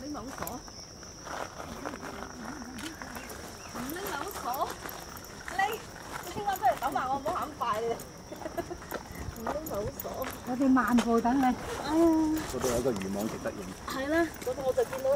lấy mẫu sổ lấy mẫu sổ lấy chứ không phải bảo mà không bảo hỏng phải lấy mẫu sổ có 啲慢步等你哎呀嗰度有一個漁網值得影係啦嗰度我就見到